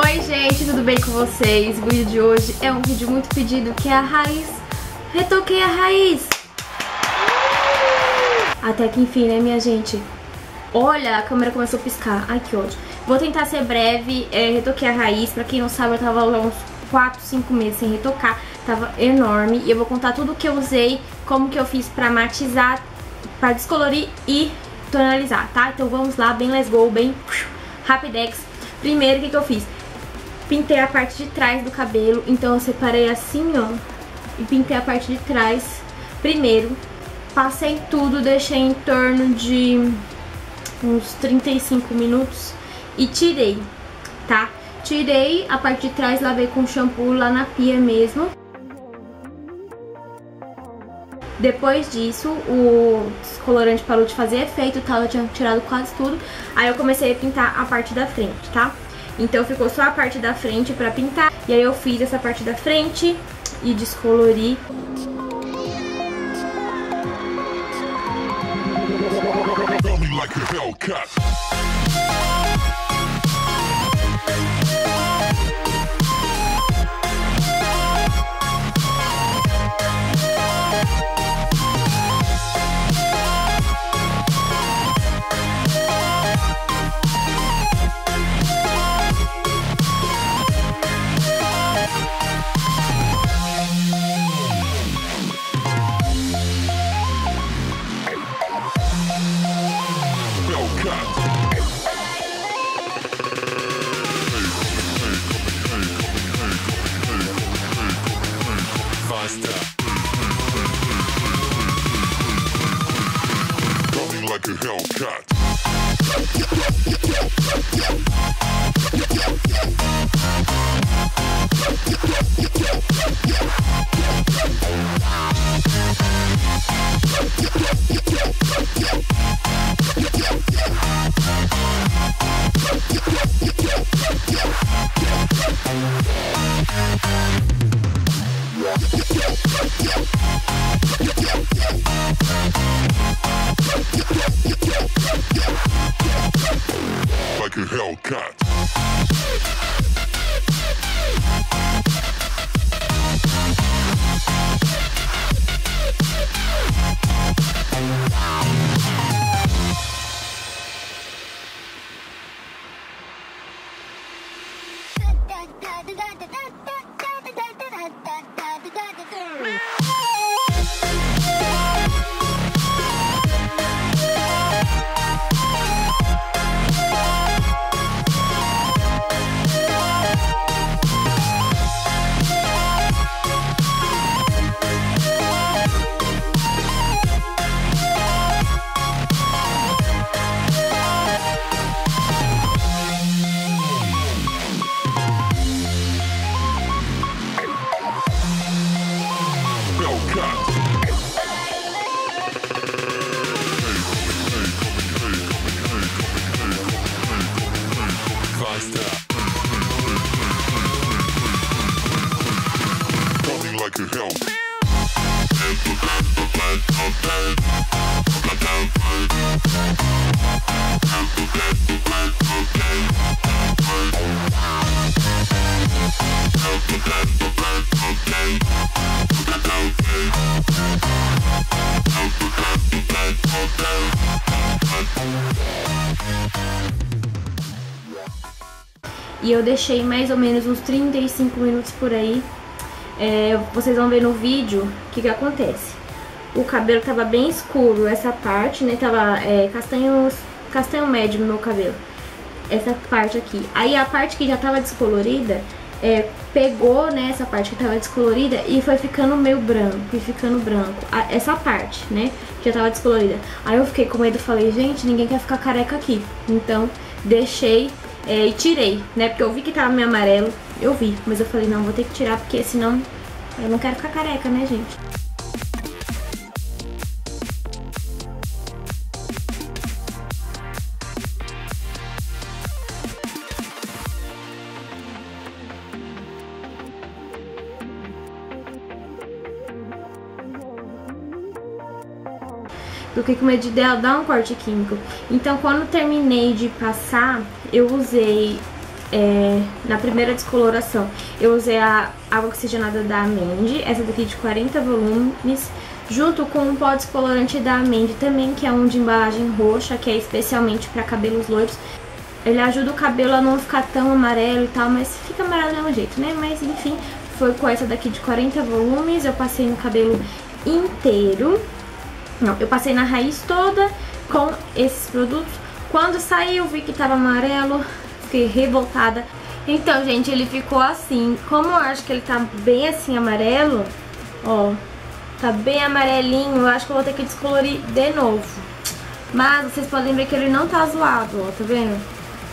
Oi gente, tudo bem com vocês? O vídeo de hoje é um vídeo muito pedido que é a raiz. Retoquei a raiz. Até que enfim, né minha gente? Olha, a câmera começou a piscar. Ai que ódio. Vou tentar ser breve, é, retoquei a raiz. Pra quem não sabe, eu tava uns 4, 5 meses sem retocar. Tava enorme. E eu vou contar tudo que eu usei, como que eu fiz pra matizar, pra descolorir e tonalizar, tá? Então vamos lá, bem let's go, bem rapidex. Primeiro, o que, que eu fiz? Pintei a parte de trás do cabelo, então eu separei assim, ó, e pintei a parte de trás primeiro. Passei tudo, deixei em torno de uns 35 minutos e tirei, tá? Tirei a parte de trás, lavei com shampoo lá na pia mesmo. Depois disso, o descolorante parou de fazer efeito, tá? Eu tinha tirado quase tudo. Aí eu comecei a pintar a parte da frente, tá? Então ficou só a parte da frente pra pintar. E aí eu fiz essa parte da frente e descolori. Like like a Like E eu deixei mais ou menos uns 35 minutos por aí. É, vocês vão ver no vídeo o que que acontece. O cabelo tava bem escuro, essa parte, né? Tava é, castanho, castanho médio no meu cabelo. Essa parte aqui. Aí a parte que já tava descolorida, é, pegou, né, essa parte que tava descolorida e foi ficando meio branco, e ficando branco. A, essa parte, né, que já tava descolorida. Aí eu fiquei com medo, falei, gente, ninguém quer ficar careca aqui. Então, deixei é, e tirei, né? Porque eu vi que tava meio amarelo, eu vi. Mas eu falei, não, vou ter que tirar porque senão eu não quero ficar careca, né, gente? fiquei com medo de dar um corte químico. Então, quando terminei de passar, eu usei é, na primeira descoloração, eu usei a água oxigenada da Amende, essa daqui de 40 volumes, junto com um pó descolorante da Amende também, que é um de embalagem roxa, que é especialmente para cabelos loiros. Ele ajuda o cabelo a não ficar tão amarelo e tal, mas fica amarelo do mesmo jeito, né? Mas enfim, foi com essa daqui de 40 volumes, eu passei no cabelo inteiro. Não, eu passei na raiz toda com esses produtos. Quando saiu, vi que tava amarelo, fiquei revoltada. Então, gente, ele ficou assim. Como eu acho que ele tá bem assim amarelo, ó, tá bem amarelinho, eu acho que eu vou ter que descolorir de novo. Mas vocês podem ver que ele não tá zoado, ó, tá vendo?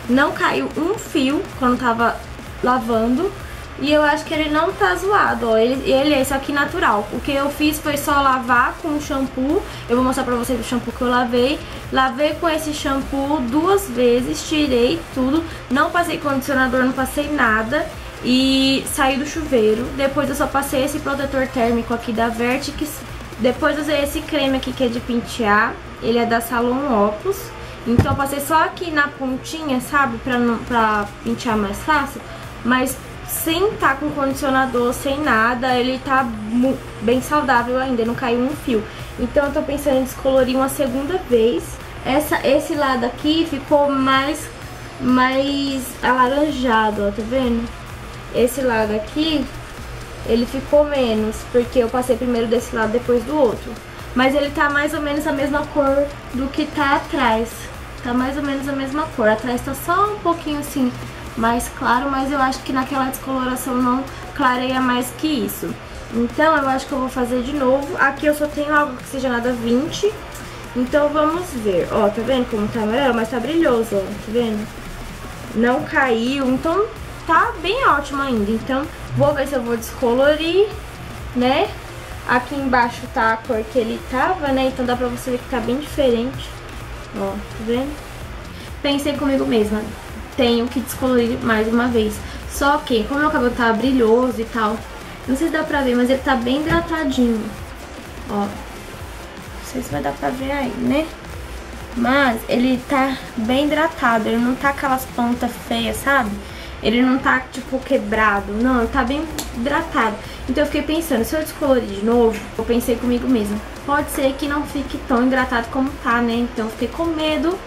Não caiu um fio quando tava lavando. E eu acho que ele não tá zoado, ó. Ele, ele é esse aqui natural. O que eu fiz foi só lavar com shampoo. Eu vou mostrar pra vocês o shampoo que eu lavei. Lavei com esse shampoo duas vezes, tirei tudo. Não passei condicionador, não passei nada. E saí do chuveiro. Depois eu só passei esse protetor térmico aqui da Vertix. Depois usei esse creme aqui que é de pentear. Ele é da Salon Opus. Então eu passei só aqui na pontinha, sabe? Pra, não, pra pentear mais fácil. Mas sem estar tá com condicionador, sem nada, ele tá bem saudável ainda, não caiu um fio. Então eu tô pensando em descolorir uma segunda vez. Essa, esse lado aqui ficou mais, mais alaranjado, ó, tá vendo? Esse lado aqui, ele ficou menos, porque eu passei primeiro desse lado, depois do outro. Mas ele tá mais ou menos a mesma cor do que tá atrás. Tá mais ou menos a mesma cor. Atrás tá só um pouquinho assim mais claro, mas eu acho que naquela descoloração não clareia mais que isso. Então eu acho que eu vou fazer de novo. Aqui eu só tenho algo que seja nada 20. Então vamos ver. Ó, tá vendo como tá amarelo? Mas tá brilhoso, ó. Tá vendo? Não caiu. Então tá bem ótimo ainda. Então vou ver se eu vou descolorir, né? Aqui embaixo tá a cor que ele tava, né? Então dá pra você ver que tá bem diferente. Ó, tá vendo? Pensei comigo mesma tenho que descolorir mais uma vez. Só que, como meu cabelo tá brilhoso e tal, não sei se dá pra ver, mas ele tá bem hidratadinho. Ó, não sei se vai dar pra ver aí, né? Mas ele tá bem hidratado, ele não tá aquelas pontas feias, sabe? Ele não tá, tipo, quebrado, não, ele tá bem hidratado. Então eu fiquei pensando, se eu descolorir de novo, eu pensei comigo mesma, pode ser que não fique tão hidratado como tá, né? Então eu fiquei com medo,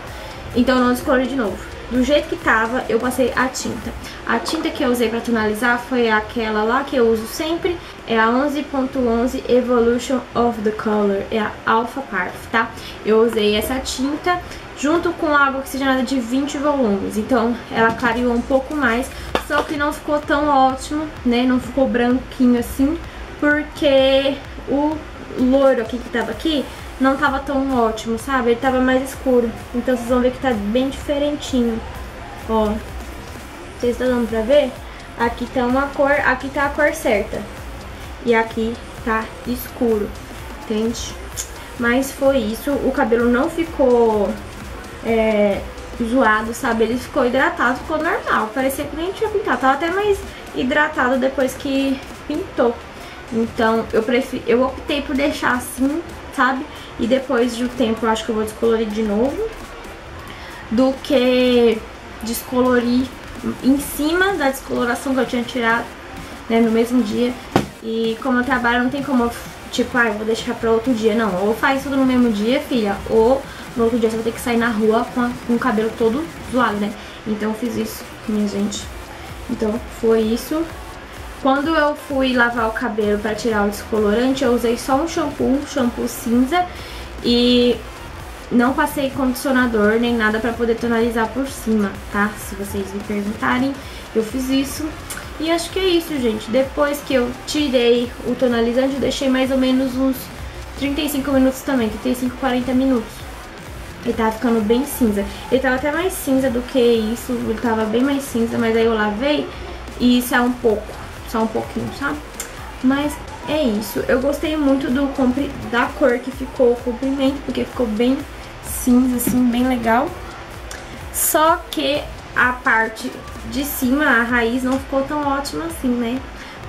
então eu não descolori de novo do jeito que tava, eu passei a tinta. A tinta que eu usei pra tonalizar foi aquela lá que eu uso sempre, é a 11.11 Evolution of the Color, é a Alpha Parf, tá? Eu usei essa tinta junto com água oxigenada de 20 volumes, então ela clareou um pouco mais, só que não ficou tão ótimo, né? Não ficou branquinho assim, porque o loiro aqui que tava aqui não tava tão ótimo, sabe? Ele tava mais escuro. Então vocês vão ver que tá bem diferentinho. Ó. Vocês estão dando pra ver? Aqui tá uma cor, aqui tá a cor certa. E aqui tá escuro, entende? Mas foi isso. O cabelo não ficou é, zoado, sabe? Ele ficou hidratado, ficou normal. Parecia que nem tinha pintado. Tava até mais hidratado depois que pintou. Então eu, prefiro, eu optei por deixar assim, sabe? E depois de um tempo eu acho que eu vou descolorir de novo. Do que descolorir em cima da descoloração que eu tinha tirado, né, no mesmo dia. E como eu trabalho, não tem como, tipo, ah, vou deixar pra outro dia. Não, ou faz tudo no mesmo dia, filha, ou no outro dia você vai ter que sair na rua com, a, com o cabelo todo zoado, né? Então eu fiz isso, minha gente. Então foi isso. Quando eu fui lavar o cabelo para tirar o descolorante, eu usei só um shampoo, um shampoo cinza e não passei condicionador nem nada para poder tonalizar por cima, tá? Se vocês me perguntarem, eu fiz isso. E acho que é isso, gente. Depois que eu tirei o tonalizante, eu deixei mais ou menos uns 35 minutos também, 35, 40 minutos. Ele tava ficando bem cinza. Ele tava até mais cinza do que isso, ele tava bem mais cinza, mas aí eu lavei e isso é um pouco só um pouquinho, sabe? Mas é isso. Eu gostei muito do da cor que ficou o comprimento, porque ficou bem cinza, assim, bem legal. Só que a parte de cima, a raiz, não ficou tão ótima assim, né?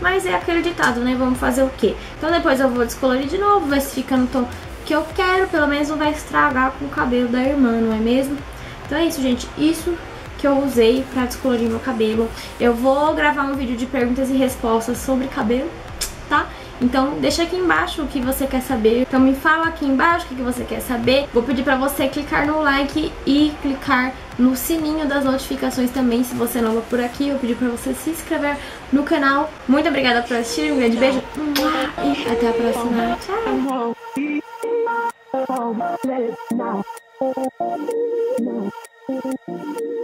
Mas é aquele ditado, né? Vamos fazer o quê? Então depois eu vou descolorir de novo, ver se fica no tom que eu quero. Pelo menos não vai estragar com o cabelo da irmã, não é mesmo? Então é isso, gente. Isso que eu usei pra descolorir meu cabelo. Eu vou gravar um vídeo de perguntas e respostas sobre cabelo, tá? Então deixa aqui embaixo o que você quer saber. Então me fala aqui embaixo o que você quer saber. Vou pedir pra você clicar no like e clicar no sininho das notificações também, se você é nova por aqui. Eu pedi pra você se inscrever no canal. Muito obrigada por assistir, um grande beijo e até a próxima. Tchau!